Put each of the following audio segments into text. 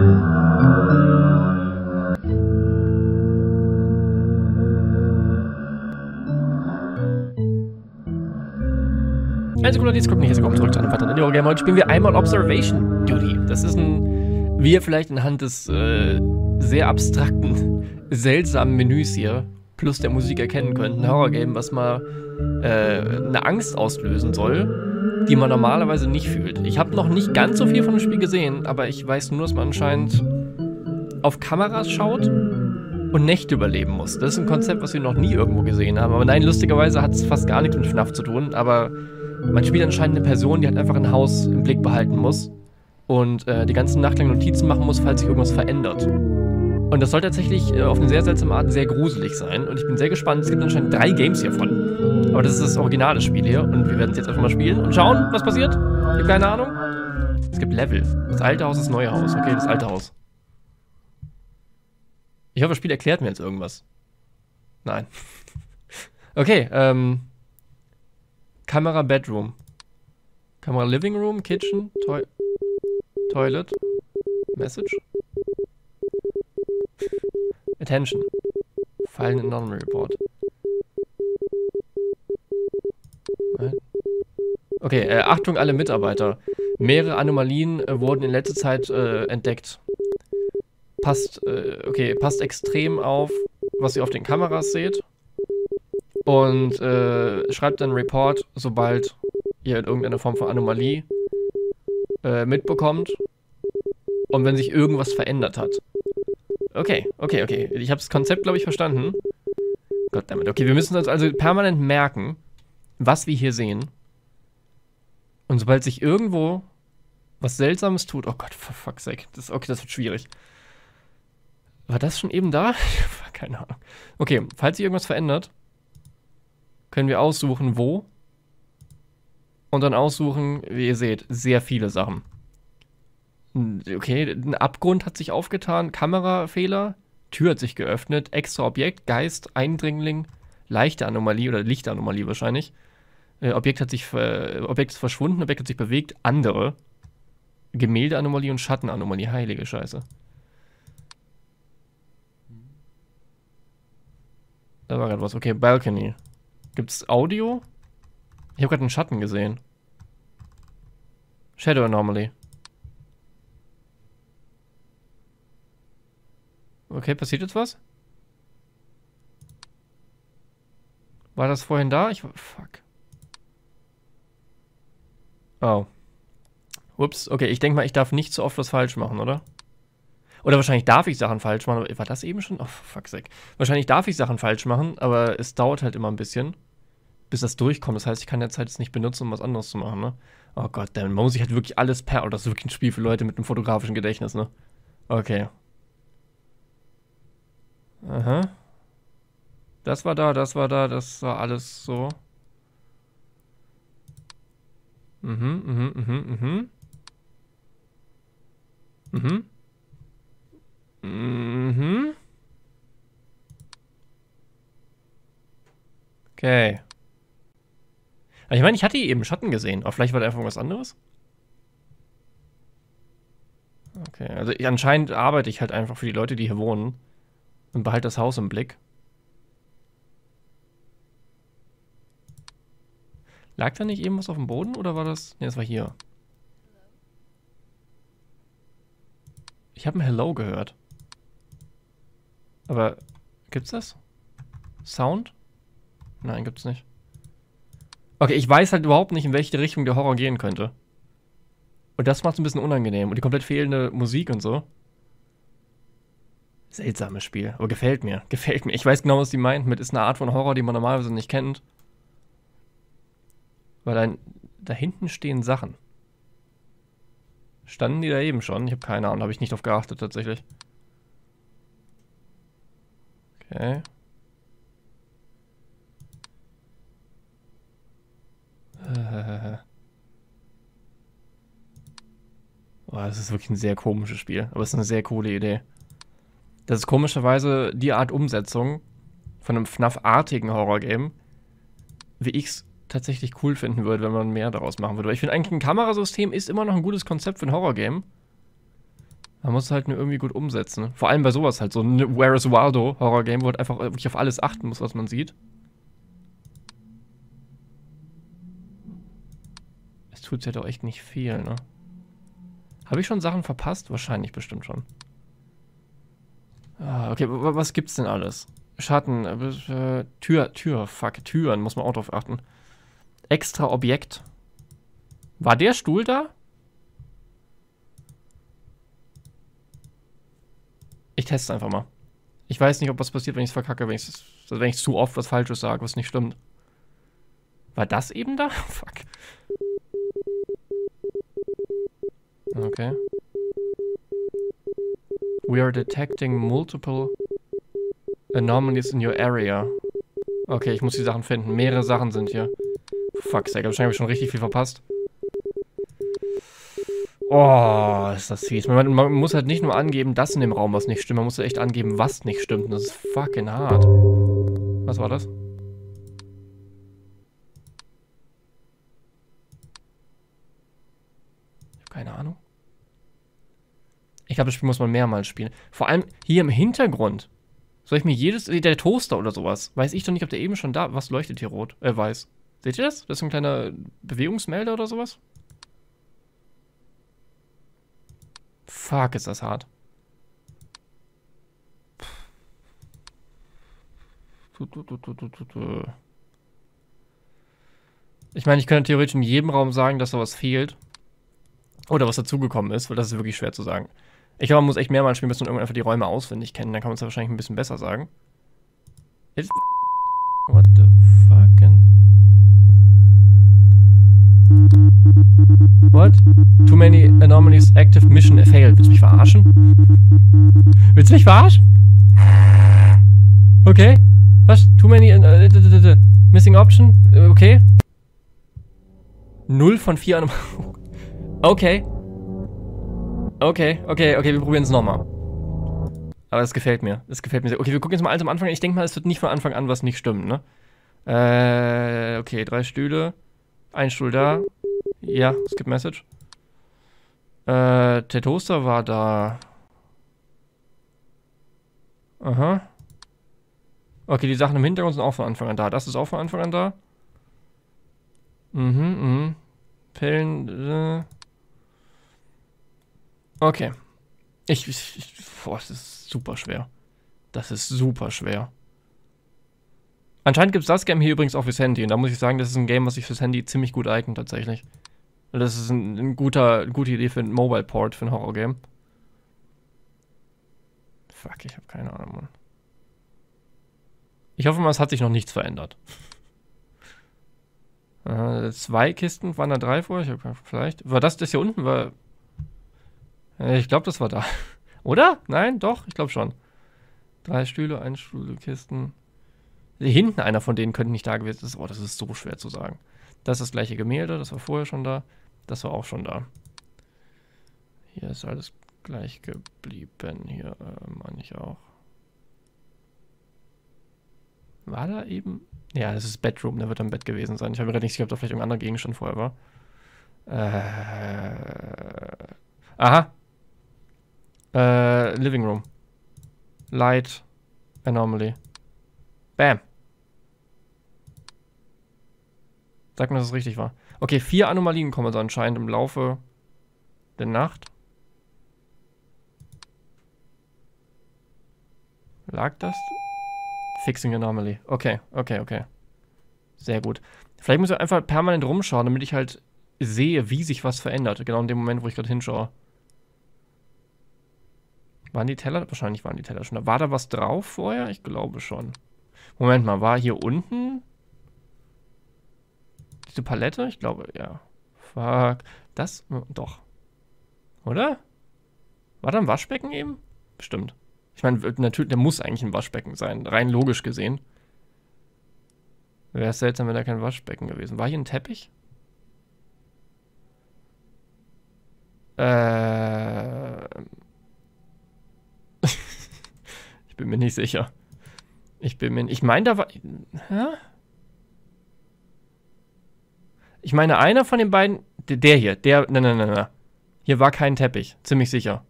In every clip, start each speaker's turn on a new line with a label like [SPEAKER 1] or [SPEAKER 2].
[SPEAKER 1] Eine Sekunde, jetzt gucken wir hier kommen zurück zu einem weiteren Indie-Game. Heute spielen wir einmal Observation Duty. Das ist ein, wie ihr vielleicht anhand des äh, sehr abstrakten, seltsamen Menüs hier plus der Musik erkennen könnt, ein Horror-Game, was mal äh, eine Angst auslösen soll, die man normalerweise nicht fühlt. Ich habe noch nicht ganz so viel von dem Spiel gesehen, aber ich weiß nur, dass man anscheinend auf Kameras schaut und Nächte überleben muss. Das ist ein Konzept, was wir noch nie irgendwo gesehen haben. Aber nein, lustigerweise hat es fast gar nichts mit FNAF zu tun, aber man spielt anscheinend eine Person, die halt einfach ein Haus im Blick behalten muss und äh, die ganzen Nacht lang Notizen machen muss, falls sich irgendwas verändert. Und das soll tatsächlich äh, auf eine sehr seltsame Art sehr gruselig sein. Und ich bin sehr gespannt. Es gibt anscheinend drei Games hiervon. Aber das ist das originale Spiel hier. Und wir werden es jetzt einfach mal spielen und schauen, was passiert. Ich habe keine Ahnung. Es gibt Level. Das alte Haus, das neue Haus. Okay, das alte Haus. Ich hoffe, das Spiel erklärt mir jetzt irgendwas. Nein. okay, ähm. Kamera Bedroom. Kamera Living Room, Kitchen, Toi Toilet, Message. Attention. Fallen Anomaly Report. Okay, äh, Achtung alle Mitarbeiter. Mehrere Anomalien äh, wurden in letzter Zeit äh, entdeckt. Passt, äh, okay, passt extrem auf, was ihr auf den Kameras seht und äh, schreibt dann Report, sobald ihr irgendeine Form von Anomalie äh, mitbekommt und wenn sich irgendwas verändert hat. Okay, okay, okay. Ich habe das Konzept, glaube ich, verstanden. Goddammit. Okay, wir müssen uns also permanent merken, was wir hier sehen. Und sobald sich irgendwo was Seltsames tut, oh Gott, for fuck's sake. Das, okay, das wird schwierig. War das schon eben da? Keine Ahnung. Okay, falls sich irgendwas verändert, können wir aussuchen, wo. Und dann aussuchen, wie ihr seht, sehr viele Sachen. Okay, ein Abgrund hat sich aufgetan, Kamerafehler, Tür hat sich geöffnet, extra Objekt, Geist, Eindringling, leichte Anomalie oder Lichtanomalie wahrscheinlich. Äh, Objekt hat sich, Objekt ist verschwunden, Objekt hat sich bewegt, andere. Gemäldeanomalie und Schattenanomalie, heilige Scheiße. Da war gerade was. Okay, Balcony. Gibt's Audio? Ich habe gerade einen Schatten gesehen. Shadow Anomaly. Okay, passiert jetzt was? War das vorhin da? Ich... Fuck. Oh. Ups, okay, ich denke mal, ich darf nicht so oft was falsch machen, oder? Oder wahrscheinlich darf ich Sachen falsch machen. War das eben schon? Oh, fuck, sake. Wahrscheinlich darf ich Sachen falsch machen, aber es dauert halt immer ein bisschen, bis das durchkommt. Das heißt, ich kann der Zeit jetzt nicht benutzen, um was anderes zu machen, ne? Oh Gott, dann muss ich halt wirklich alles per... Oh, das ist wirklich ein Spiel für Leute mit einem fotografischen Gedächtnis, ne? Okay. Aha. Das war da, das war da, das war alles so. Mhm, mhm, mhm, mhm. Mhm. Mhm. Okay. Ich meine, ich hatte eben Schatten gesehen, aber vielleicht war da einfach was anderes. Okay, also anscheinend arbeite ich halt einfach für die Leute, die hier wohnen. Und behalte das Haus im Blick. Lag da nicht eben was auf dem Boden oder war das... Ne, das war hier. Ich habe ein Hello gehört. Aber gibt's das? Sound? Nein, gibt's nicht. Okay, ich weiß halt überhaupt nicht, in welche Richtung der Horror gehen könnte. Und das macht es ein bisschen unangenehm. Und die komplett fehlende Musik und so. Seltsames Spiel, aber gefällt mir. Gefällt mir. Ich weiß genau, was die meint mit, ist eine Art von Horror, die man normalerweise nicht kennt. Weil dann, da hinten stehen Sachen. Standen die da eben schon? Ich habe keine Ahnung, habe ich nicht drauf geachtet tatsächlich. Okay. Oh, das ist wirklich ein sehr komisches Spiel, aber es ist eine sehr coole Idee. Das ist komischerweise die Art Umsetzung von einem FNAF-artigen Horror-Game, wie ich es tatsächlich cool finden würde, wenn man mehr daraus machen würde. Weil ich finde eigentlich ein Kamerasystem ist immer noch ein gutes Konzept für ein Horror-Game. Man muss es halt nur irgendwie gut umsetzen. Vor allem bei sowas halt, so ein Where is Waldo Horror-Game, wo halt einfach wirklich auf alles achten muss, was man sieht. Es tut ja doch echt nicht viel, ne? Habe ich schon Sachen verpasst? Wahrscheinlich bestimmt schon. Ah, okay, was gibt's denn alles? Schatten, äh, Tür, Tür, fuck, Türen, muss man auch drauf achten. Extra Objekt. War der Stuhl da? Ich teste einfach mal. Ich weiß nicht, ob was passiert, wenn ich es verkacke, wenn ich wenn ich zu oft was Falsches sage, was nicht stimmt. War das eben da? Fuck. Okay. We are detecting multiple anomalies in your area. Okay, ich muss die Sachen finden. Mehrere Sachen sind hier. Fuck, sake, wahrscheinlich habe ich schon richtig viel verpasst. Oh, ist das fies. Man, man, muss halt nicht nur angeben, dass in dem Raum was nicht stimmt. Man muss echt angeben, was nicht stimmt. Und das ist fucking hart. Was war das? Ich habe keine Ahnung. Glaube, das Spiel muss man mehrmals spielen. Vor allem hier im Hintergrund. Soll ich mir jedes... Der Toaster oder sowas. Weiß ich doch nicht, ob der eben schon da... Was leuchtet hier rot? Äh, weiß. Seht ihr das? Das ist ein kleiner Bewegungsmelder oder sowas. Fuck, ist das hart. Ich meine, ich könnte theoretisch in jedem Raum sagen, dass da was fehlt. Oder was dazugekommen ist, weil das ist wirklich schwer zu sagen. Ich glaube, man muss echt mehrmals spielen, bis man irgendwann einfach die Räume auswendig kennen. Dann kann man es ja wahrscheinlich ein bisschen besser sagen. Jetzt. What the fucking. What? Too many anomalies active mission failed. Willst du mich verarschen? Willst du mich verarschen? Okay. Was? Too many uh, missing option? Okay. Null von vier Anomalies. Okay. Okay, okay, okay, wir probieren es nochmal. Aber es gefällt mir. Es gefällt mir sehr. Okay, wir gucken jetzt mal alles am Anfang. Ich denke mal, es wird nicht von Anfang an was nicht stimmen, ne? Äh, okay, drei Stühle. Ein Stuhl da. Ja, skip Message. Äh, der Toaster war da. Aha. Okay, die Sachen im Hintergrund sind auch von Anfang an da. Das ist auch von Anfang an da. Mhm, mhm. Pillen. Äh. Okay. Ich, ich, boah, das ist super schwer. Das ist super schwer. Anscheinend gibt es das Game hier übrigens auch fürs Handy. Und da muss ich sagen, das ist ein Game, was sich fürs Handy ziemlich gut eignet, tatsächlich. Das ist ein, ein guter, eine gute Idee für ein Mobile Port, für ein Horror-Game. Fuck, ich habe keine Ahnung, Mann. Ich hoffe mal, es hat sich noch nichts verändert. Äh, zwei Kisten, waren da drei vor? Ich hab, vielleicht. War das das hier unten? War. Äh, ich glaube, das war da. Oder? Nein? Doch? Ich glaube schon. Drei Stühle, ein Stuhl, Kisten. Hinten einer von denen könnte nicht da gewesen sein. Oh, das ist so schwer zu sagen. Das ist das gleiche Gemälde, das war vorher schon da. Das war auch schon da. Hier ist alles gleich geblieben. Hier äh, meine ich auch. War da eben? Ja, das ist Bedroom, der wird am Bett gewesen sein. Ich habe gerade nicht sicher, ob da vielleicht irgendein anderer Gegenstand vorher war. Äh, aha. Äh, Living Room. Light. Anomaly. Bam. Sag mir, dass es richtig war. Okay, vier Anomalien kommen also anscheinend im Laufe der Nacht. Lag das? Fixing Anomaly. Okay, okay, okay. Sehr gut. Vielleicht muss ich einfach permanent rumschauen, damit ich halt sehe, wie sich was verändert. Genau in dem Moment, wo ich gerade hinschaue. Waren die Teller? Wahrscheinlich waren die Teller schon da. War da was drauf vorher? Ich glaube schon. Moment mal, war hier unten diese Palette? Ich glaube, ja. Fuck. Das? Doch. Oder? War da ein Waschbecken eben? Bestimmt. Ich meine, natürlich, der muss eigentlich ein Waschbecken sein, rein logisch gesehen. Wäre es seltsam, wenn da kein Waschbecken gewesen War hier ein Teppich? Äh. ich bin mir nicht sicher. Ich bin mir. Ich meine, da war. Hä? Ich meine, einer von den beiden, der hier, der, nein, nein, nein, nein. Hier war kein Teppich, ziemlich sicher.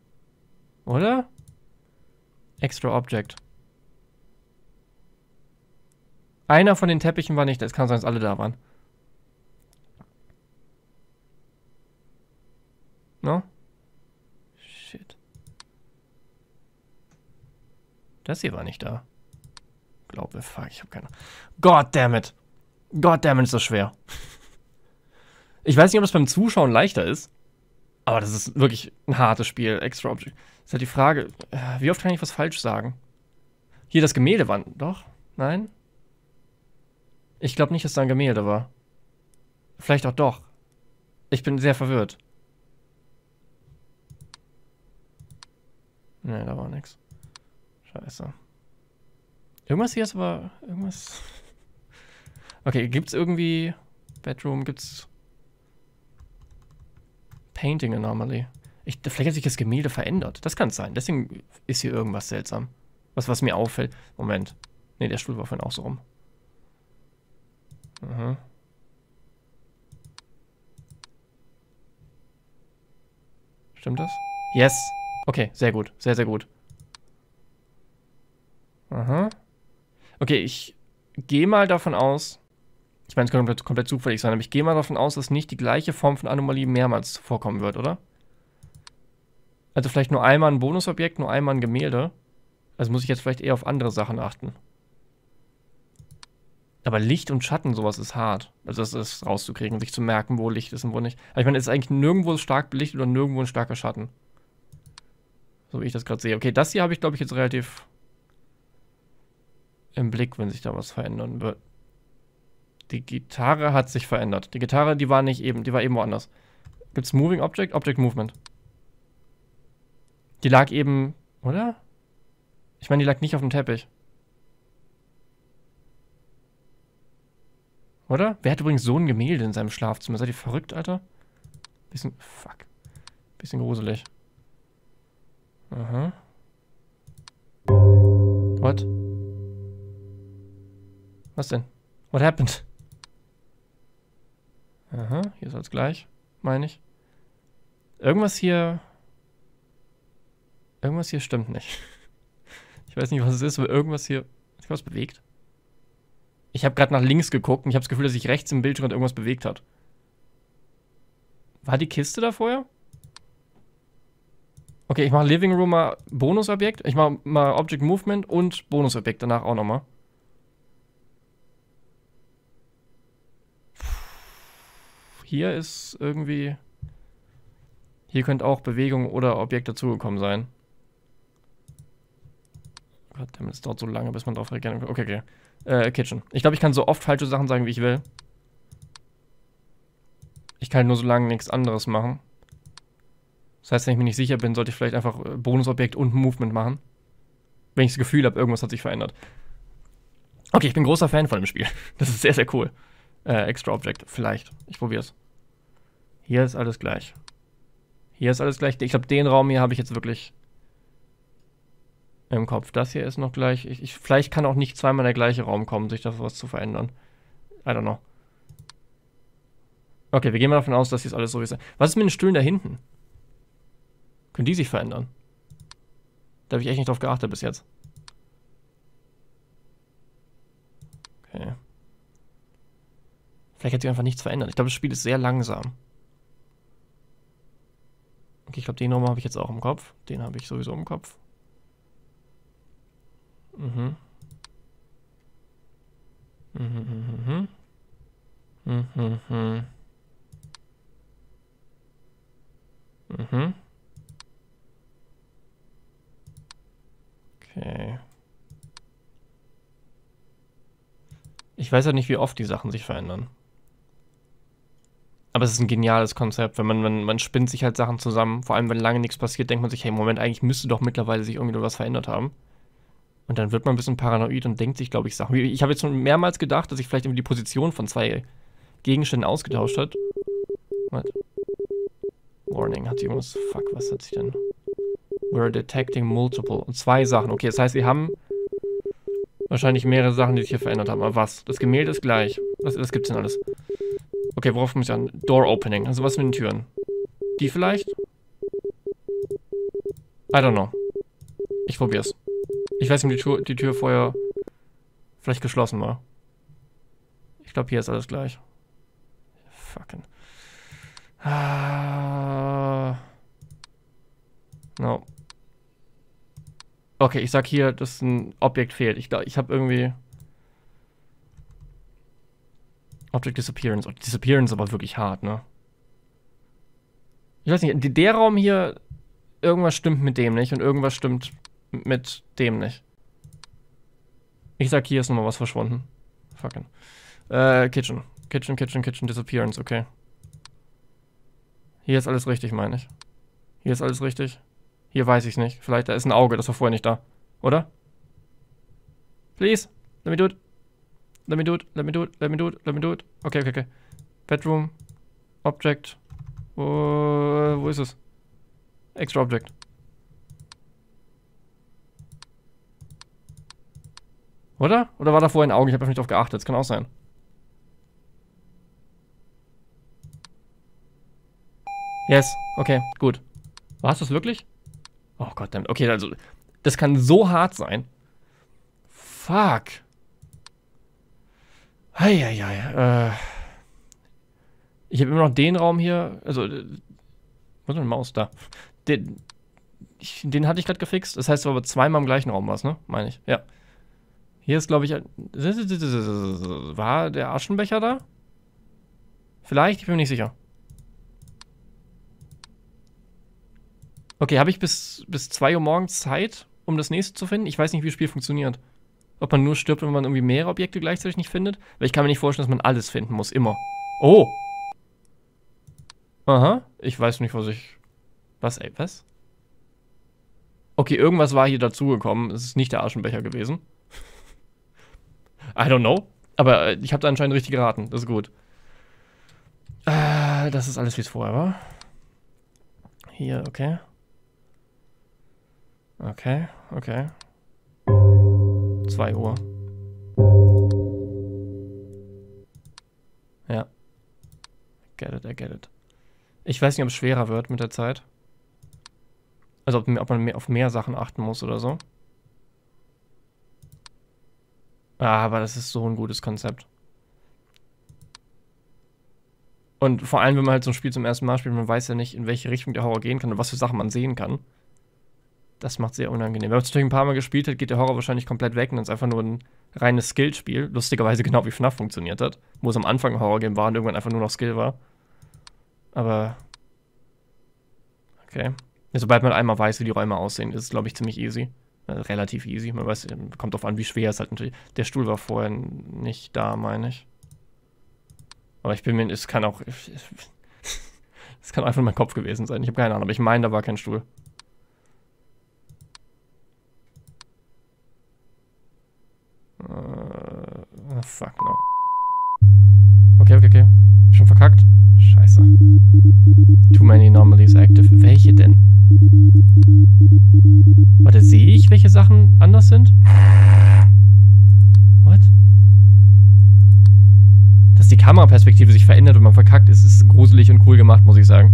[SPEAKER 1] Oder? Extra Object. Einer von den Teppichen war nicht, es kann sein, dass alle da waren. No? Das hier war nicht da. Glaube, fuck, ich hab keine. God damn it. God damn it, ist das schwer. Ich weiß nicht, ob das beim Zuschauen leichter ist. Aber das ist wirklich ein hartes Spiel. Extra Object. Ist halt die Frage, äh, wie oft kann ich was falsch sagen? Hier das Gemälde war. Doch? Nein? Ich glaube nicht, dass da ein Gemälde war. Vielleicht auch doch. Ich bin sehr verwirrt. Ne, da war nichts. Scheiße. Irgendwas hier ist aber. Irgendwas. Okay, gibt's irgendwie. Bedroom, gibt's. Painting Anomaly. Ich, vielleicht hat sich das Gemälde verändert. Das kann sein. Deswegen ist hier irgendwas seltsam. Was, was mir auffällt. Moment. Ne, der Stuhl war vorhin auch so rum. Aha. Stimmt das? Yes. Okay, sehr gut. Sehr, sehr gut. Aha. Okay, ich gehe mal davon aus, ich meine, es könnte komplett, komplett zufällig sein, aber ich gehe mal davon aus, dass nicht die gleiche Form von Anomalie mehrmals vorkommen wird, oder? Also vielleicht nur einmal ein Bonusobjekt, nur einmal ein Gemälde. Also muss ich jetzt vielleicht eher auf andere Sachen achten. Aber Licht und Schatten, sowas ist hart. Also das ist rauszukriegen, sich zu merken, wo Licht ist und wo nicht. Aber ich meine, es ist eigentlich nirgendwo stark belichtet oder nirgendwo ein starker Schatten. So wie ich das gerade sehe. Okay, das hier habe ich, glaube ich, jetzt relativ im Blick, wenn sich da was verändern wird. Die Gitarre hat sich verändert. Die Gitarre, die war nicht eben, die war eben woanders. Gibt es Moving Object? Object Movement. Die lag eben, oder? Ich meine, die lag nicht auf dem Teppich. Oder? Wer hat übrigens so ein Gemälde in seinem Schlafzimmer? Seid ihr verrückt, Alter? Bisschen, fuck. Bisschen gruselig. Aha. What? Was denn? What happened? Aha, hier ist alles gleich, meine ich. Irgendwas hier... Irgendwas hier stimmt nicht. Ich weiß nicht, was es ist, aber irgendwas hier... Ist was bewegt? Ich habe gerade nach links geguckt und ich habe das Gefühl, dass sich rechts im Bildschirm irgendwas bewegt hat. War die Kiste da vorher? Okay, ich mache Living Room mal Bonusobjekt. Ich mache mal Object Movement und Bonusobjekt danach auch nochmal. Hier ist irgendwie... Hier könnte auch Bewegung oder Objekt dazugekommen sein. Gott, es dauert so lange, bis man drauf reagieren kann. Okay, okay. Äh, Kitchen. Ich glaube, ich kann so oft falsche Sachen sagen, wie ich will. Ich kann nur so lange nichts anderes machen. Das heißt, wenn ich mir nicht sicher bin, sollte ich vielleicht einfach äh, Bonusobjekt und Movement machen. Wenn ich das Gefühl habe, irgendwas hat sich verändert. Okay, ich bin großer Fan von dem Spiel. Das ist sehr, sehr cool. Äh, Extra Object, vielleicht. Ich probiere es. Hier ist alles gleich. Hier ist alles gleich. Ich glaube, den Raum hier habe ich jetzt wirklich im Kopf. Das hier ist noch gleich. Ich, ich, vielleicht kann auch nicht zweimal der gleiche Raum kommen, sich da was zu verändern. I don't know. Okay, wir gehen mal davon aus, dass hier alles so ist. Was ist mit den Stühlen da hinten? Können die sich verändern? Da habe ich echt nicht drauf geachtet bis jetzt. Okay. Vielleicht hat sich einfach nichts verändert. Ich glaube, das Spiel ist sehr langsam. Okay, ich glaube, den Nummer habe ich jetzt auch im Kopf. Den habe ich sowieso im Kopf. Mhm. Mhm, mhm, mhm. Mhm, mhm. Mhm. Okay. Ich weiß ja nicht, wie oft die Sachen sich verändern. Aber es ist ein geniales Konzept, wenn man, man, man spinnt sich halt Sachen zusammen. Vor allem, wenn lange nichts passiert, denkt man sich, hey, Moment, eigentlich müsste doch mittlerweile sich irgendwie was verändert haben. Und dann wird man ein bisschen paranoid und denkt sich, glaube ich, Sachen. Ich habe jetzt schon mehrmals gedacht, dass sich vielleicht irgendwie die Position von zwei Gegenständen ausgetauscht hat. What? Warning, hat irgendwas. Fuck, was hat sich denn. We're detecting multiple. Und zwei Sachen. Okay, das heißt, wir haben wahrscheinlich mehrere Sachen, die sich hier verändert haben. Aber was? Das Gemälde ist gleich. Was, was gibt's denn alles? Okay, worauf muss ich an? Door Opening. Also was mit den Türen? Die vielleicht? I don't know. Ich probier's. Ich weiß nicht, ob die Tür, die Tür vorher vielleicht geschlossen war. Ich glaube, hier ist alles gleich. Fucking. Ah. No. Okay, ich sag hier, dass ein Objekt fehlt. Ich glaube, ich habe irgendwie. Object Disappearance. Oh, Disappearance aber wirklich hart, ne? Ich weiß nicht, der Raum hier, irgendwas stimmt mit dem nicht und irgendwas stimmt mit dem nicht. Ich sag, hier ist nochmal was verschwunden. Fucking. Äh, Kitchen. Kitchen, Kitchen, Kitchen, Disappearance, okay. Hier ist alles richtig, meine ich. Hier ist alles richtig. Hier weiß ich nicht. Vielleicht da ist ein Auge, das war vorher nicht da. Oder? Please, let me do it. Let me do it, let me do it, let me do it, let me do it. Okay, okay, okay. Bedroom, Object. Wo, wo ist es? Extra Object. Oder? Oder war da vorher ein Auge? Ich habe nicht drauf geachtet. Das kann auch sein. Yes. Okay, gut. War es das wirklich? Oh Gott, okay, also das kann so hart sein. Fuck. Heieiei. Äh. Ich habe immer noch den Raum hier. Also, äh, wo ist eine Maus da? Den, ich, den hatte ich gerade gefixt. Das heißt, aber zweimal im gleichen Raum was, ne? Meine ich. Ja. Hier ist, glaube ich, war der Aschenbecher da? Vielleicht, ich bin mir nicht sicher. Okay, habe ich bis, bis 2 Uhr morgens Zeit, um das nächste zu finden? Ich weiß nicht, wie das Spiel funktioniert. Ob man nur stirbt, wenn man irgendwie mehrere Objekte gleichzeitig nicht findet? Weil ich kann mir nicht vorstellen, dass man alles finden muss, immer. Oh! Aha, ich weiß nicht, was ich... Was, ey, was? Okay, irgendwas war hier dazugekommen. Es ist nicht der Aschenbecher gewesen. I don't know. Aber äh, ich habe da anscheinend richtig geraten. Das ist gut. Äh, das ist alles, wie es vorher war. Hier, okay. Okay, okay. 2 Uhr. Ja. Get it, I get it. Ich weiß nicht, ob es schwerer wird mit der Zeit. Also ob, ob man mehr, auf mehr Sachen achten muss oder so. Ah, aber das ist so ein gutes Konzept. Und vor allem, wenn man halt so ein Spiel zum ersten Mal spielt, man weiß ja nicht, in welche Richtung der Horror gehen kann und was für Sachen man sehen kann. Das macht sehr unangenehm. Wenn man es natürlich ein paar Mal gespielt hat, geht der Horror wahrscheinlich komplett weg und dann ist einfach nur ein reines Skill-Spiel. Lustigerweise genau wie FNAF funktioniert hat. Wo es am Anfang ein Horror-Game war und irgendwann einfach nur noch Skill war. Aber. Okay. Ja, sobald man einmal weiß, wie die Räume aussehen, ist es, glaube ich, ziemlich easy. Also relativ easy. Man weiß, kommt drauf an, wie schwer es halt natürlich. Der Stuhl war vorher nicht da, meine ich. Aber ich bin mir, es kann auch. Es kann einfach in meinem Kopf gewesen sein. Ich habe keine Ahnung, aber ich meine, da war kein Stuhl. Uh, fuck no. Okay, okay, okay. Schon verkackt? Scheiße. Too many anomalies active. Welche denn? Warte, sehe ich, welche Sachen anders sind? What? Dass die Kameraperspektive sich verändert und man verkackt ist, ist gruselig und cool gemacht, muss ich sagen.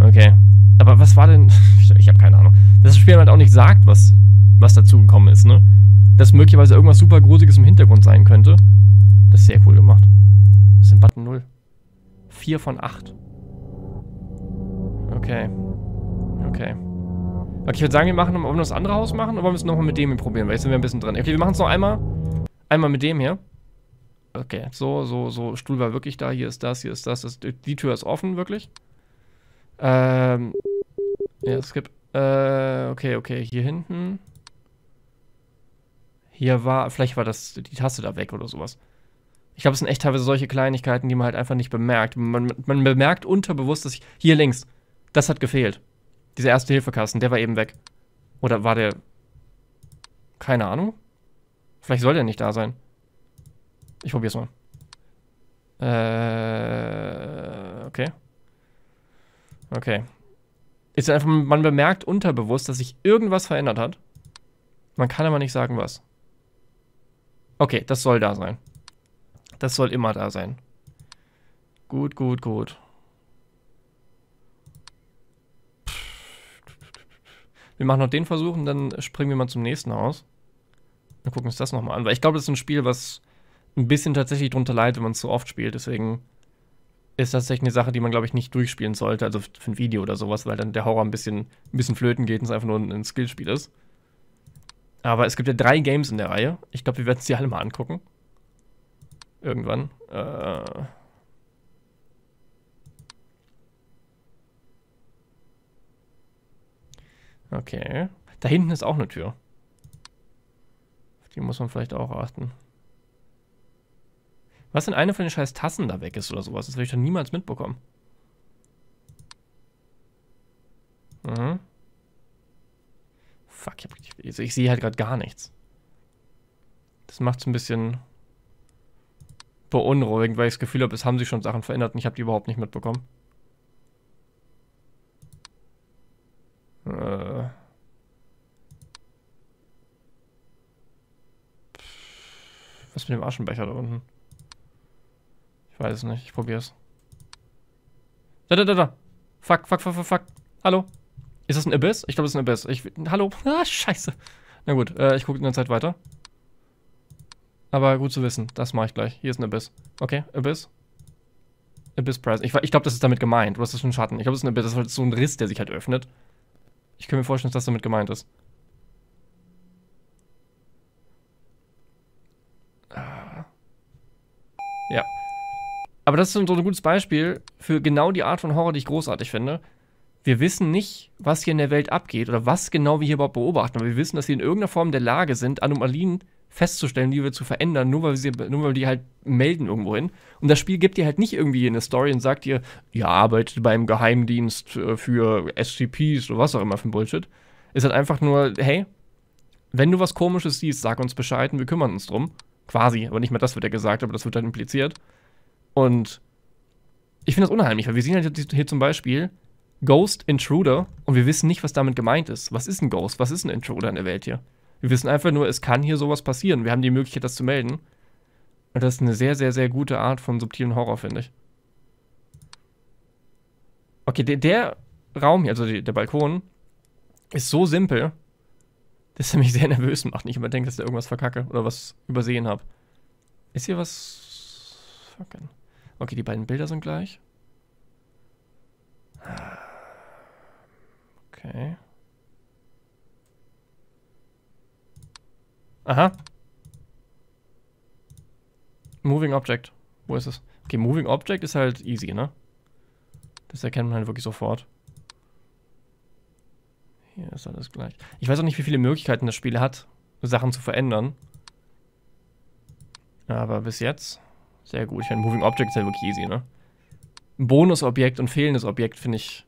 [SPEAKER 1] Okay. Aber was war denn... ich habe keine Ahnung. Dass das Spiel halt auch nicht sagt, was, was dazu gekommen ist, ne? Dass möglicherweise irgendwas super Gruseliges im Hintergrund sein könnte. Das ist sehr cool gemacht. Ist denn Button 0? 4 von 8. Okay. Okay. Okay, ich würde sagen, wir machen wollen wir das andere Haus machen oder wollen wir es nochmal mit dem hier probieren? Weil jetzt sind wir ein bisschen dran. Okay, wir machen es noch einmal. Einmal mit dem hier. Okay, so, so, so. Stuhl war wirklich da. Hier ist das, hier ist das. das die Tür ist offen, wirklich. Ähm. Ja, skip. Äh, okay, okay. Hier hinten. Hier war, vielleicht war das die Tasse da weg oder sowas. Ich glaube, es sind echt teilweise solche Kleinigkeiten, die man halt einfach nicht bemerkt. Man, man bemerkt unterbewusst, dass ich. Hier links. Das hat gefehlt. Dieser erste Hilfekasten, der war eben weg. Oder war der. Keine Ahnung. Vielleicht soll der nicht da sein. Ich probier's mal. Äh. Okay. Okay. Ist einfach, man bemerkt unterbewusst, dass sich irgendwas verändert hat. Man kann aber nicht sagen, was. Okay, das soll da sein. Das soll immer da sein. Gut, gut, gut. Wir machen noch den Versuch und dann springen wir mal zum nächsten Haus. Wir gucken uns das nochmal an, weil ich glaube, das ist ein Spiel, was ein bisschen tatsächlich drunter leidet, wenn man es zu oft spielt. Deswegen ist das tatsächlich eine Sache, die man, glaube ich, nicht durchspielen sollte, also für ein Video oder sowas, weil dann der Horror ein bisschen, ein bisschen flöten geht und es einfach nur ein Skillspiel ist. Aber es gibt ja drei Games in der Reihe. Ich glaube, wir werden es die alle mal angucken. Irgendwann. Äh okay. Da hinten ist auch eine Tür. Auf die muss man vielleicht auch achten. Was, wenn eine von den scheiß Tassen da weg ist oder sowas? Das werde ich doch niemals mitbekommen. Mhm. Fuck, ich, hab, ich, ich sehe halt gerade gar nichts. Das macht es ein bisschen beunruhigend, weil ich das Gefühl habe, es haben sich schon Sachen verändert und ich habe die überhaupt nicht mitbekommen. Äh. Was mit dem Aschenbecher da unten? Ich weiß es nicht, ich probier's. Da, da, da, da. Fuck, fuck, fuck, fuck, fuck. Hallo? Ist das ein Abyss? Ich glaube, das ist ein Abyss. Ich, hallo? Ah, scheiße. Na gut, äh, ich gucke in der Zeit weiter. Aber gut zu wissen. Das mache ich gleich. Hier ist ein Abyss. Okay, Abyss. Abyss Price. Ich, ich glaube, das ist damit gemeint. Du hast das schon Schatten. Ich glaube, das ist ein Abyss. Das ist halt so ein Riss, der sich halt öffnet. Ich kann mir vorstellen, dass das damit gemeint ist. Ah. Ja. Aber das ist so ein gutes Beispiel für genau die Art von Horror, die ich großartig finde. Wir wissen nicht, was hier in der Welt abgeht oder was genau wir hier überhaupt beobachten. Aber wir wissen, dass wir in irgendeiner Form der Lage sind, Anomalien festzustellen, die wir zu verändern, nur weil, wir sie, nur weil wir die halt melden irgendwo hin. Und das Spiel gibt dir halt nicht irgendwie eine Story und sagt dir, ihr arbeitet beim Geheimdienst äh, für SCPs oder was auch immer für ein Bullshit. Es ist halt einfach nur, hey, wenn du was Komisches siehst, sag uns Bescheid und wir kümmern uns drum. Quasi, aber nicht mehr das wird ja gesagt, aber das wird halt impliziert. Und ich finde das unheimlich, weil wir sehen halt hier zum Beispiel Ghost Intruder und wir wissen nicht, was damit gemeint ist. Was ist ein Ghost? Was ist ein Intruder in der Welt hier? Wir wissen einfach nur, es kann hier sowas passieren. Wir haben die Möglichkeit, das zu melden. Und das ist eine sehr, sehr, sehr gute Art von subtilen Horror, finde ich. Okay, der, der Raum hier, also die, der Balkon, ist so simpel, dass er mich sehr nervös macht. Ich immer denke, dass ich irgendwas verkacke oder was übersehen habe. Ist hier was... Okay, die beiden Bilder sind gleich. Okay. Aha. Moving Object. Wo ist es? Okay, Moving Object ist halt easy, ne? Das erkennt man halt wirklich sofort. Hier ist alles gleich. Ich weiß auch nicht, wie viele Möglichkeiten das Spiel hat, Sachen zu verändern. Aber bis jetzt sehr gut. Ich meine, Moving Object ist ja wirklich easy, ne? Ein Bonusobjekt und fehlendes Objekt finde ich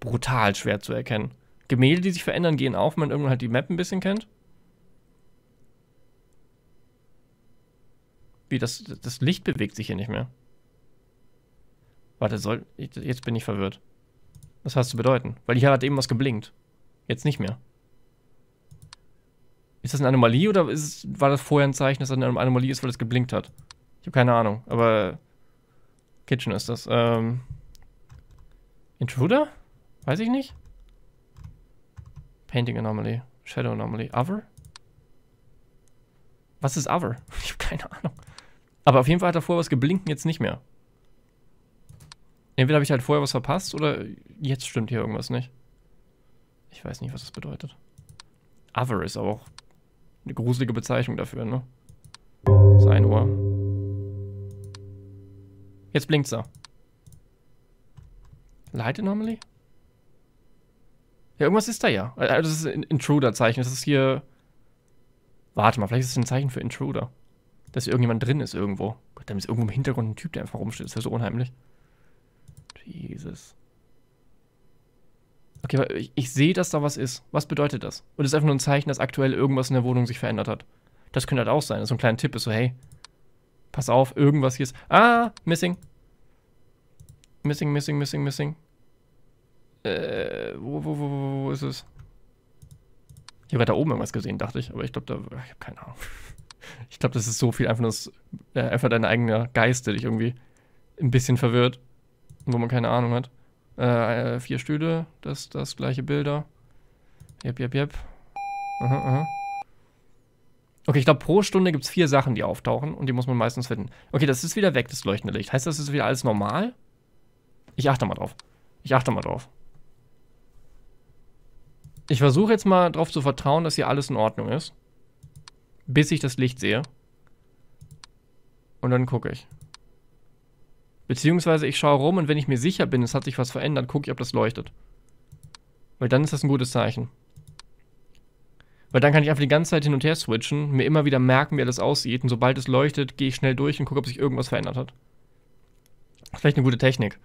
[SPEAKER 1] brutal schwer zu erkennen. Gemälde, die sich verändern, gehen auf, wenn man irgendwann halt die Map ein bisschen kennt. Wie, das, das Licht bewegt sich hier nicht mehr. Warte, soll. Jetzt bin ich verwirrt. Was hat das zu bedeuten? Weil hier hat eben was geblinkt. Jetzt nicht mehr. Ist das eine Anomalie oder ist, war das vorher ein Zeichen, dass das eine Anomalie ist, weil es geblinkt hat? Ich habe keine Ahnung, aber Kitchen ist das. Ähm, Intruder? Weiß ich nicht. Painting Anomaly. Shadow Anomaly. Other? Was ist Other? Ich habe keine Ahnung. Aber auf jeden Fall hat er vorher was geblinkt jetzt nicht mehr. Entweder habe ich halt vorher was verpasst oder jetzt stimmt hier irgendwas nicht. Ich weiß nicht, was das bedeutet. Other ist auch eine gruselige Bezeichnung dafür, ne? Sein Ohr. Jetzt blinkt's da. Light Anomaly? Ja, irgendwas ist da ja. Also das ist ein Intruder-Zeichen. Das ist hier. Warte mal, vielleicht ist es ein Zeichen für Intruder. Dass irgendjemand drin ist irgendwo. Gott, da ist irgendwo im Hintergrund ein Typ, der einfach rumsteht. Das wäre so unheimlich. Jesus. Okay, aber ich, ich sehe, dass da was ist. Was bedeutet das? Und es ist einfach nur ein Zeichen, dass aktuell irgendwas in der Wohnung sich verändert hat. Das könnte halt auch sein. so ein kleiner Tipp ist so, hey, Pass auf, irgendwas hier ist. Ah, missing. Missing, missing, missing, missing. Äh, wo, wo, wo, wo ist es? Ich habe da oben irgendwas gesehen, dachte ich, aber ich glaube, da. Ich habe keine Ahnung. Ich glaube, das ist so viel einfach, das, äh, einfach dein eigener Geist, der dich irgendwie ein bisschen verwirrt. Wo man keine Ahnung hat. Äh, vier Stühle, das, das gleiche Bilder. Jep, jep, jep. Aha, aha. Okay, ich glaube, pro Stunde gibt es vier Sachen, die auftauchen und die muss man meistens finden. Okay, das ist wieder weg, das leuchtende Licht. Heißt das, ist wieder alles normal? Ich achte mal drauf. Ich achte mal drauf. Ich versuche jetzt mal darauf zu vertrauen, dass hier alles in Ordnung ist. Bis ich das Licht sehe. Und dann gucke ich. Beziehungsweise ich schaue rum und wenn ich mir sicher bin, es hat sich was verändert, gucke ich, ob das leuchtet. Weil dann ist das ein gutes Zeichen. Weil dann kann ich einfach die ganze Zeit hin und her switchen, mir immer wieder merken, wie alles aussieht. Und sobald es leuchtet, gehe ich schnell durch und gucke, ob sich irgendwas verändert hat. Vielleicht eine gute Technik.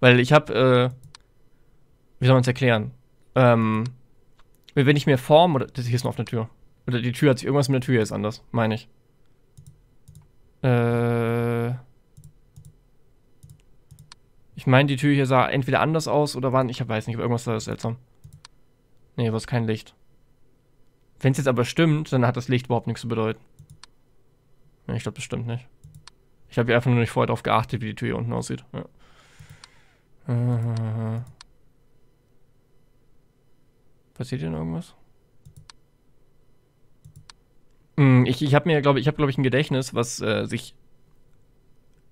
[SPEAKER 1] Weil ich habe, äh, wie soll man es erklären? Ähm, wenn ich mir Form, oder, das hier ist noch auf der Tür. Oder die Tür hat sich, irgendwas mit der Tür ist anders, meine ich. Äh, ich meine, die Tür hier sah entweder anders aus oder war, ich weiß nicht, irgendwas war seltsam. Nee, war es kein Licht. Wenn es jetzt aber stimmt, dann hat das Licht überhaupt nichts zu bedeuten. Ja, ich glaube, das stimmt nicht. Ich habe einfach nur nicht vorher darauf geachtet, wie die Tür hier unten aussieht. Ja. Äh, passiert noch irgendwas? Hm, ich, ich habe mir, glaube ich, habe, glaube ich, ein Gedächtnis, was äh, sich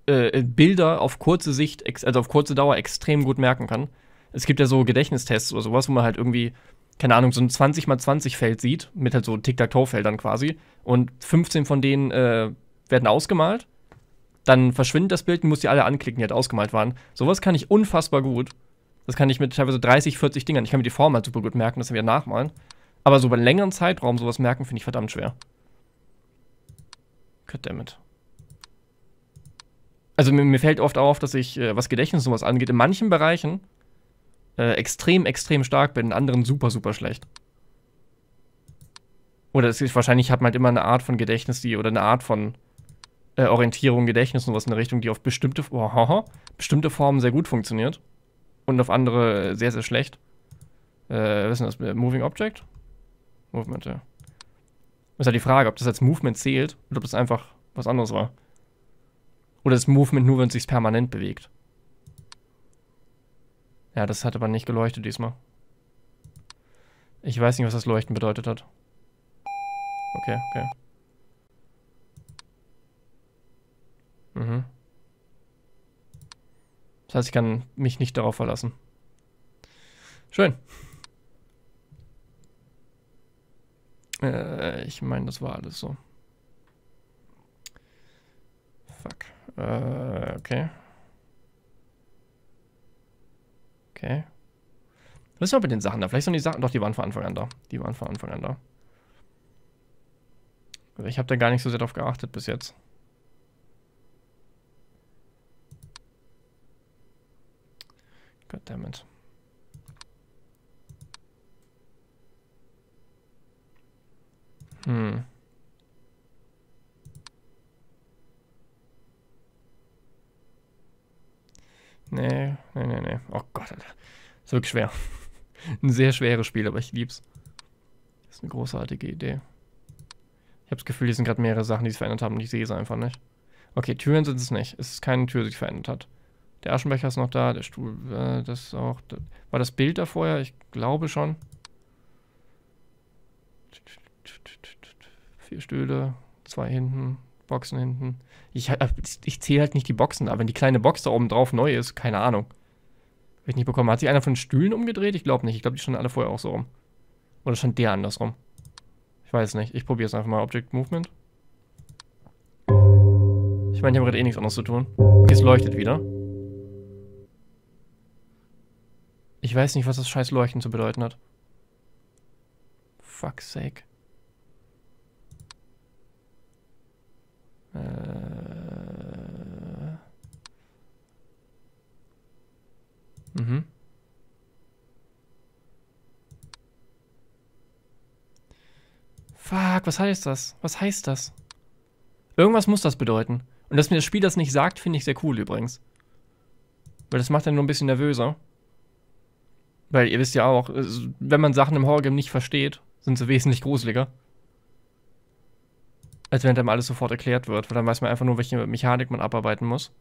[SPEAKER 1] äh, Bilder auf kurze Sicht, also auf kurze Dauer extrem gut merken kann. Es gibt ja so Gedächtnistests oder sowas, wo man halt irgendwie keine Ahnung, so ein 20 x 20 Feld sieht, mit halt so Tic-Tac-Toe-Feldern quasi, und 15 von denen äh, werden ausgemalt, dann verschwindet das Bild und muss die alle anklicken, die halt ausgemalt waren. Sowas kann ich unfassbar gut. Das kann ich mit teilweise 30, 40 Dingern. Ich kann mir die Form halt super gut merken, das wieder nachmalen. Aber so über einen längeren Zeitraum sowas merken, finde ich verdammt schwer. Goddammit. Also mir, mir, fällt oft auf, dass ich, äh, was Gedächtnis und sowas angeht, in manchen Bereichen äh, extrem, extrem stark bin, in anderen super, super schlecht. Oder es ist, wahrscheinlich hat man halt immer eine Art von Gedächtnis, die, oder eine Art von äh, Orientierung, Gedächtnis und was in der Richtung, die auf bestimmte, oh, bestimmte Formen sehr gut funktioniert. Und auf andere sehr, sehr schlecht. Äh, was ist denn das? Moving Object? Movement, ja. Ist halt die Frage, ob das als Movement zählt oder ob das einfach was anderes war. Oder das Movement nur, wenn es sich permanent bewegt. Ja, das hat aber nicht geleuchtet diesmal. Ich weiß nicht, was das Leuchten bedeutet hat. Okay, okay. Mhm. Das heißt, ich kann mich nicht darauf verlassen. Schön. Äh, ich meine, das war alles so. Fuck. Äh, okay. Okay. Was ist noch mit den Sachen da? Vielleicht sind die Sachen, doch, die waren von Anfang an da. Die waren von Anfang an da. Ich habe da gar nicht so sehr drauf geachtet bis jetzt. Goddammit. Hm. Nee, nee, nee, nee. Oh Gott, Alter. Ist wirklich schwer. Ein sehr schweres Spiel, aber ich lieb's. Ist eine großartige Idee. Ich habe das Gefühl, hier sind gerade mehrere Sachen, die sich verändert haben und ich sehe sie einfach nicht. Okay, Türen sind es nicht. Es ist keine Tür, die sich verändert hat. Der Aschenbecher ist noch da, der Stuhl, äh, das auch. War das Bild da vorher? Ich glaube schon. Vier Stühle, zwei hinten, Boxen hinten. Ich, äh, ich zähle halt nicht die Boxen, aber wenn die kleine Box da oben drauf neu ist, keine Ahnung. Hab ich nicht bekommen. Hat sich einer von den Stühlen umgedreht? Ich glaube nicht. Ich glaube, die standen alle vorher auch so rum. Oder stand der andersrum? Ich weiß nicht. Ich probiere es einfach mal. Object Movement. Ich meine, ich habe gerade eh nichts anderes zu tun. Okay, es leuchtet wieder. Ich weiß nicht, was das scheiß Leuchten zu bedeuten hat. Fuck's sake. Äh. Mhm. Fuck, was heißt das? Was heißt das? Irgendwas muss das bedeuten. Und dass mir das Spiel das nicht sagt, finde ich sehr cool übrigens. Weil das macht dann nur ein bisschen nervöser. Weil ihr wisst ja auch, wenn man Sachen im Horrorgame nicht versteht, sind sie wesentlich gruseliger. Als wenn einem alles sofort erklärt wird, weil dann weiß man einfach nur, welche Mechanik man abarbeiten muss.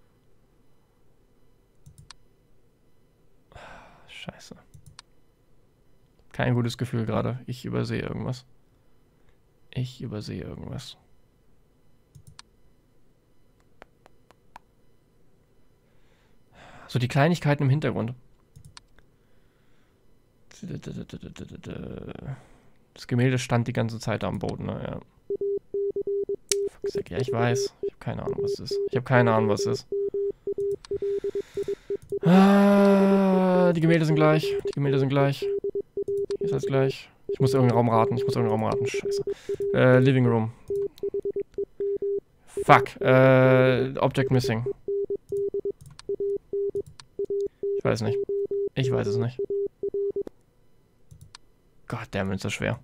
[SPEAKER 1] Scheiße. Kein gutes Gefühl gerade. Ich übersehe irgendwas. Ich übersehe irgendwas. So die Kleinigkeiten im Hintergrund. Das Gemälde stand die ganze Zeit am Boden, ne? Ja. Ja, ich weiß. Ich habe keine Ahnung, was es ist. Ich habe keine Ahnung, was es ist. Ah, die Gemälde sind gleich. Die Gemälde sind gleich. Hier ist alles gleich. Ich muss irgendeinen Raum raten. Ich muss irgendeinen Raum raten. Scheiße. Äh, Living Room. Fuck. Äh, Object Missing. Ich weiß nicht. Ich weiß es nicht. Gott, der ist das schwer.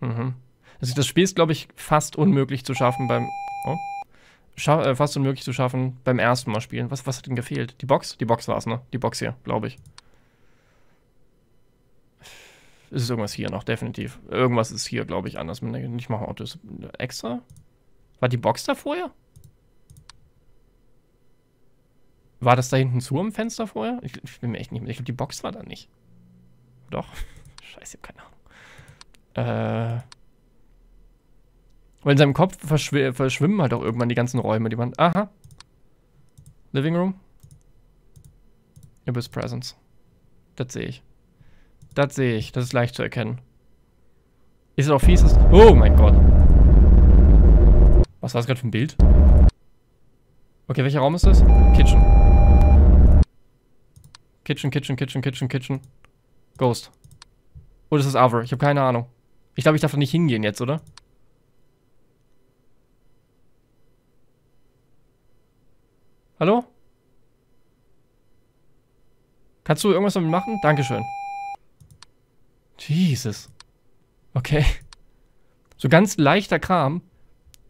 [SPEAKER 1] Mhm. Also das Spiel ist, glaube ich, fast unmöglich zu schaffen beim... Oh. Scha äh, fast unmöglich zu schaffen beim ersten Mal spielen. Was, was hat denn gefehlt? Die Box? Die Box war es, ne? Die Box hier, glaube ich. Es ist irgendwas hier noch, definitiv. Irgendwas ist hier, glaube ich, anders. Nicht machen Autos. Extra? War die Box da vorher? War das da hinten zu am Fenster vorher? Ich, ich bin mir echt nicht mehr. Ich glaube, die Box war da nicht. Doch. Scheiße, ich habe keine Ahnung. Äh. Weil in seinem Kopf verschw verschwimmen halt auch irgendwann die ganzen Räume, die man. Aha. Living Room. Abyss Presence. Das sehe ich. Das sehe ich. Das ist leicht zu erkennen. Ist es auch fies? Oh mein Gott. Was war das gerade für ein Bild? Okay, welcher Raum ist das? Kitchen. Kitchen, Kitchen, Kitchen, Kitchen, Kitchen. Ghost. Oder ist das Other? Ich habe keine Ahnung. Ich glaube, ich darf da nicht hingehen jetzt, oder? Hallo? Kannst du irgendwas damit machen? Dankeschön. Jesus. Okay. So ganz leichter Kram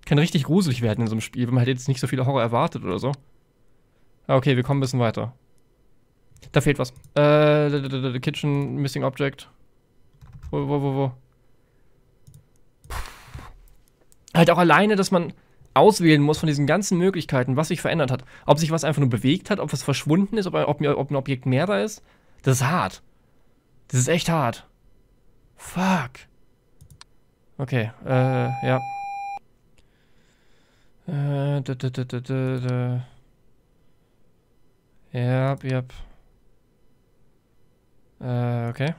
[SPEAKER 1] kann richtig gruselig werden in so einem Spiel, wenn man halt jetzt nicht so viel Horror erwartet oder so. Ah, okay, wir kommen ein bisschen weiter. Da fehlt was. Äh, Kitchen Missing Object. Wo, wo, wo, wo? Puh. Halt auch alleine, dass man auswählen muss von diesen ganzen Möglichkeiten, was sich verändert hat. Ob sich was einfach nur bewegt hat, ob was verschwunden ist, ob, ob, ob ein Objekt mehr da ist. Das ist hart. Das ist echt hart. Fuck. Okay, äh, ja. Äh, da, da, da, da, da. Yep, yep. Äh, okay.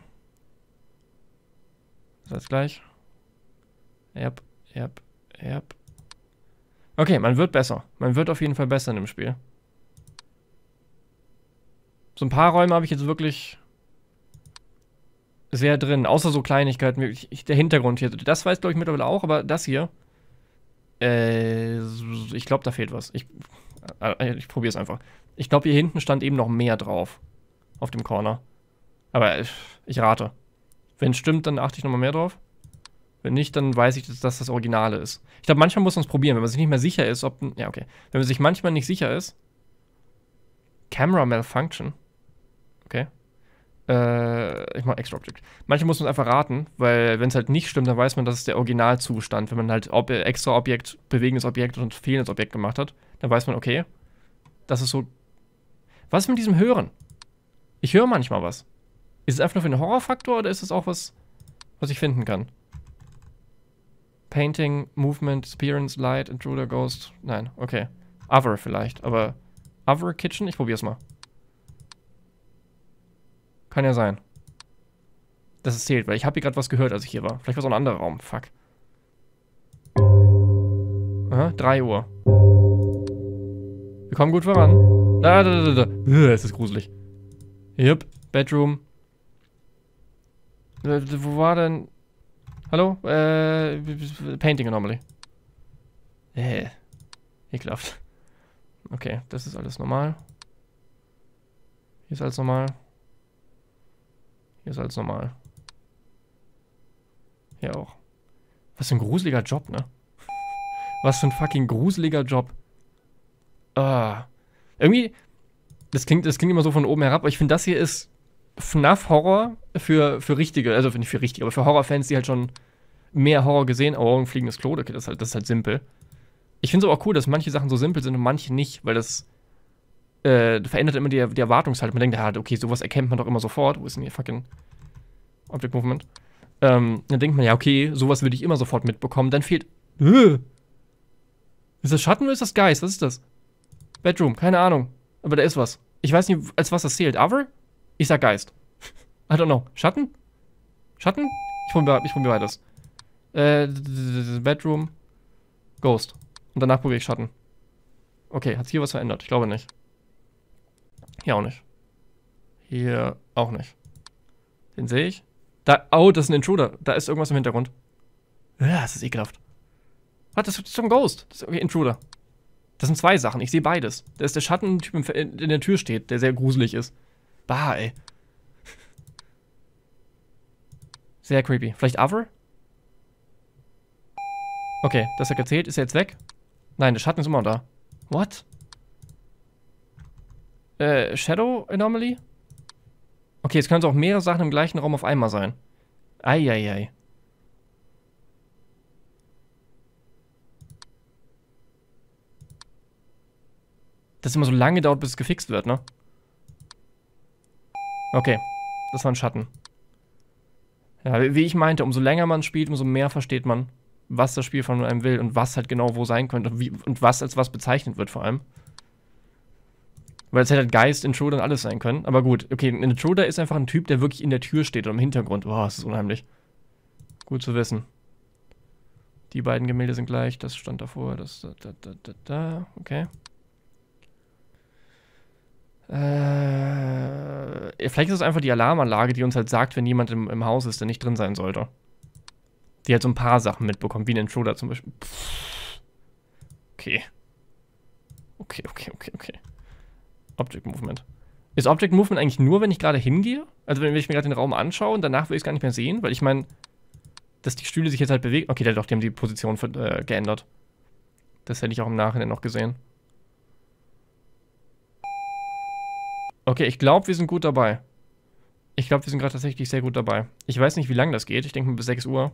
[SPEAKER 1] Das gleich? Yep, yep, yep. Okay, man wird besser. Man wird auf jeden Fall besser in dem Spiel. So ein paar Räume habe ich jetzt wirklich sehr drin. Außer so Kleinigkeiten. wie Der Hintergrund hier. Das weiß, glaube ich, mittlerweile auch, aber das hier. Äh, ich glaube, da fehlt was. Ich, äh, ich probiere es einfach. Ich glaube, hier hinten stand eben noch mehr drauf. Auf dem Corner. Aber ich, ich rate. Wenn es stimmt, dann achte ich nochmal mehr drauf. Wenn nicht, dann weiß ich, dass das das Originale ist. Ich glaube, manchmal muss man es probieren, wenn man sich nicht mehr sicher ist, ob. Ja, okay. Wenn man sich manchmal nicht sicher ist. Camera Malfunction. Okay. Äh, ich mache Extra Object. Manchmal muss man es einfach raten, weil wenn es halt nicht stimmt, dann weiß man, dass es der Originalzustand. Wenn man halt Ob extra Objekt, bewegendes Objekt und fehlendes Objekt gemacht hat, dann weiß man, okay, das ist so. Was ist mit diesem Hören? Ich höre manchmal was. Ist es einfach nur für den Horrorfaktor oder ist es auch was, was ich finden kann? Painting, Movement, Appearance, Light, Intruder, Ghost. Nein, okay. Other vielleicht, aber Other Kitchen? Ich probier's mal. Kann ja sein. Dass es zählt, weil ich habe hier gerade was gehört, als ich hier war. Vielleicht war es auch ein anderer Raum. Fuck. Aha, 3 Uhr. Wir kommen gut voran. Da, da, da, da. da. Es ist gruselig. Yep, Bedroom. Wo war denn... Hallo? Äh, Painting Anomaly. Äh, ekelhaft. Okay, das ist alles normal. Hier ist alles normal. Hier ist alles normal. Hier auch. Was für ein gruseliger Job, ne? Was für ein fucking gruseliger Job. Ah. Irgendwie, das klingt, das klingt immer so von oben herab, aber ich finde, das hier ist FNAF-Horror für, für richtige, also nicht für richtige, aber für Horrorfans, die halt schon mehr Horror gesehen. Oh, ein fliegendes Klo, okay, das ist halt, das ist halt simpel. Ich finde es aber auch cool, dass manche Sachen so simpel sind und manche nicht, weil das äh, verändert immer die, die Erwartungshaltung. Man denkt, ja, okay, sowas erkennt man doch immer sofort. Wo ist denn hier fucking Object Movement? Ähm, dann denkt man, ja, okay, sowas würde ich immer sofort mitbekommen. Dann fehlt. Äh, ist das Schatten oder ist das Geist? Was ist das? Bedroom, keine Ahnung. Aber da ist was. Ich weiß nicht, als was das zählt. Other? Ich sag Geist. I don't know. Schatten? Schatten? Ich probiere ich probier beides. Äh, Bedroom. Ghost. Und danach probiere ich Schatten. Okay, hat hier was verändert? Ich glaube nicht. Hier auch nicht. Hier auch nicht. Den sehe ich. Da, oh, das ist ein Intruder. Da ist irgendwas im Hintergrund. Ja, das ist ekelhaft. Was, das ist doch ein Ghost. Das ist okay, Intruder. Das sind zwei Sachen. Ich sehe beides. Da ist der Schattentyp in der Tür steht, der sehr gruselig ist. Bah, ey. Sehr creepy. Vielleicht Other? Okay, das hat gezählt. Ist er jetzt weg? Nein, der Schatten ist immer noch da. What? Äh, Shadow Anomaly? Okay, jetzt können es auch mehrere Sachen im gleichen Raum auf einmal sein. Eieiei. Dass es immer so lange dauert, bis es gefixt wird, ne? Okay, das war ein Schatten. Ja, wie ich meinte, umso länger man spielt, umso mehr versteht man, was das Spiel von einem will und was halt genau wo sein könnte und, wie, und was als was bezeichnet wird vor allem. Weil es hätte halt Geist, Intruder und alles sein können. Aber gut, okay, ein Intruder ist einfach ein Typ, der wirklich in der Tür steht oder im Hintergrund. Boah, das ist unheimlich. Gut zu wissen. Die beiden Gemälde sind gleich, das stand davor, das da, da, da, da, da. okay. Äh, vielleicht ist es einfach die Alarmanlage, die uns halt sagt, wenn jemand im, im Haus ist, der nicht drin sein sollte. Die halt so ein paar Sachen mitbekommt, wie ein Intruder zum Beispiel. Pff. Okay. Okay, okay, okay, okay. Object Movement. Ist Object Movement eigentlich nur, wenn ich gerade hingehe? Also wenn ich mir gerade den Raum anschaue und danach will ich es gar nicht mehr sehen? Weil ich meine, dass die Stühle sich jetzt halt bewegen. Okay, doch, die haben die Position äh, geändert. Das hätte ich auch im Nachhinein noch gesehen. Okay, ich glaube, wir sind gut dabei. Ich glaube, wir sind gerade tatsächlich sehr gut dabei. Ich weiß nicht, wie lange das geht. Ich denke mal bis 6 Uhr.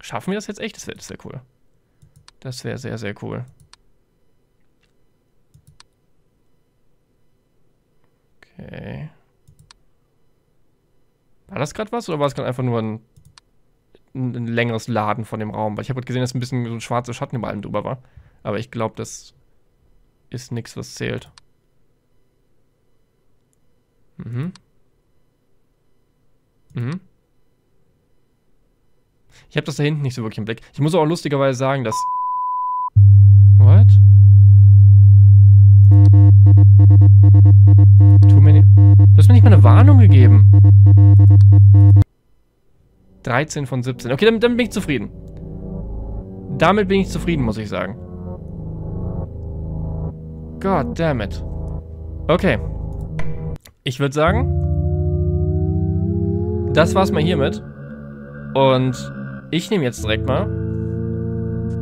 [SPEAKER 1] Schaffen wir das jetzt echt? Das wäre wär cool. Das wäre sehr, sehr cool. Okay. War das gerade was oder war es gerade einfach nur ein, ein, ein, längeres Laden von dem Raum? Weil ich habe gerade gesehen, dass ein bisschen so ein schwarzer Schatten über allem drüber war. Aber ich glaube, das ist nichts, was zählt. Mhm. Mhm. Ich habe das da hinten nicht so wirklich im Blick. Ich muss auch lustigerweise sagen, dass... What? Too many... Du hast mir nicht mal eine Warnung gegeben. 13 von 17. Okay, damit, damit bin ich zufrieden. Damit bin ich zufrieden, muss ich sagen. God damn it. Okay. Ich würde sagen, das war's mal hiermit. Und ich nehme jetzt direkt mal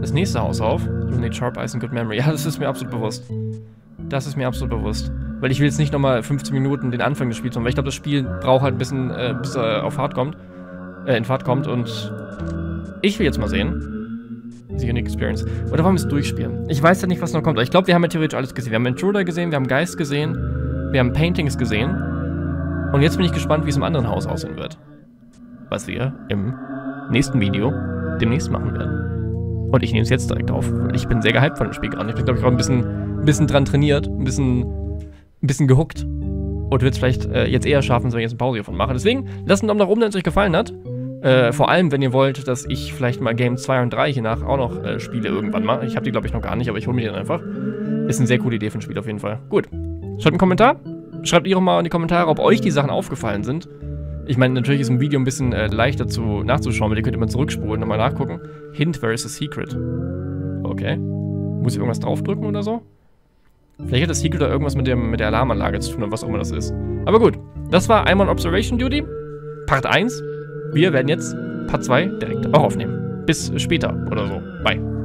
[SPEAKER 1] das nächste Haus auf. You need sharp eyes and good memory. Ja, das ist mir absolut bewusst. Das ist mir absolut bewusst. Weil ich will jetzt nicht nochmal 15 Minuten den Anfang des Spiels machen, weil ich glaube, das Spiel braucht halt ein bisschen, äh, bis er auf Fahrt kommt. Äh, in Fahrt kommt und ich will jetzt mal sehen. The Unique Experience. Oder wollen wir es durchspielen? Ich weiß ja nicht, was noch kommt. Aber ich glaube, wir haben ja theoretisch alles gesehen. Wir haben Intruder gesehen, wir haben Geist gesehen, wir haben Paintings gesehen. Und jetzt bin ich gespannt, wie es im anderen Haus aussehen wird. Was wir im nächsten Video demnächst machen werden. Und ich nehme es jetzt direkt auf. Ich bin sehr gehypt von dem Spiel gerade. Ich bin, glaube ich, auch ein bisschen, ein bisschen dran trainiert, ein bisschen, ein bisschen gehuckt. Und wird es vielleicht äh, jetzt eher schaffen, wenn ich jetzt eine Pause hiervon mache. Deswegen, lasst einen Daumen nach oben, wenn es euch gefallen hat. Äh, vor allem, wenn ihr wollt, dass ich vielleicht mal Game 2 und 3 hier nach auch noch äh, spiele irgendwann mal. Ich habe die, glaube ich, noch gar nicht, aber ich hole mir die dann einfach. Ist eine sehr coole Idee für ein Spiel auf jeden Fall. Gut. Schreibt einen Kommentar. Schreibt ihr auch mal in die Kommentare, ob euch die Sachen aufgefallen sind. Ich meine, natürlich ist ein Video ein bisschen äh, leichter zu, nachzuschauen, weil ihr könnt immer zurückspulen, und nochmal nachgucken. Hint versus Secret. Okay. Muss ich irgendwas draufdrücken oder so? Vielleicht hat das Secret da irgendwas mit, dem, mit der Alarmanlage zu tun oder was auch immer das ist. Aber gut, das war einmal Observation Duty, Part 1. Wir werden jetzt Part 2 direkt auch aufnehmen. Bis später oder so. Bye.